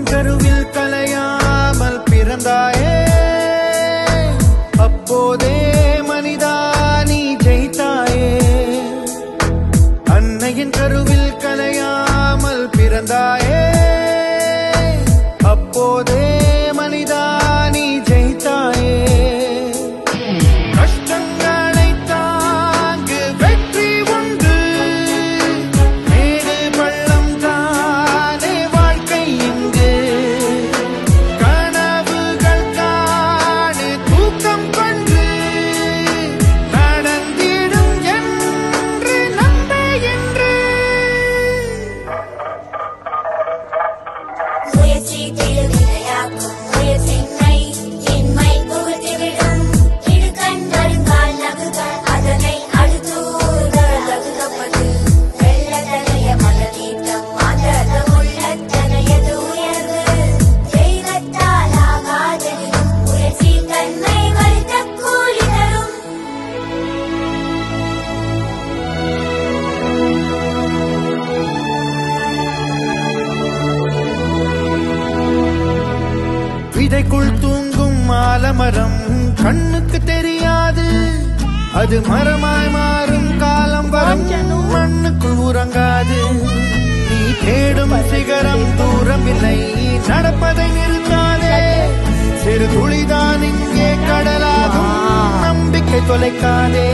அன்பின் கருவில் கலையாமல் பிறந்தாயே. அப்போதே மனிதா நீ ஜெயித்தாயே. அன்னையின் கருவில் கலையாமல் பிறந்தாயே. அப்போதே Feel it in the. விதைக்குள் தூங்கும் அடையாளம் கண்ணுக்கு தெரியாது. அது மரமாய் மாறும் காலம் வரும் மண்ணுக்குள் உறங்காது. நீ தேடும் சிகரம் தூரம் இல்லை நடப்பதை நிறுத்தாதே. சிறு துளிதான் இங்கே கடலாகும் நம்பிக்கை தொலைக்காதே.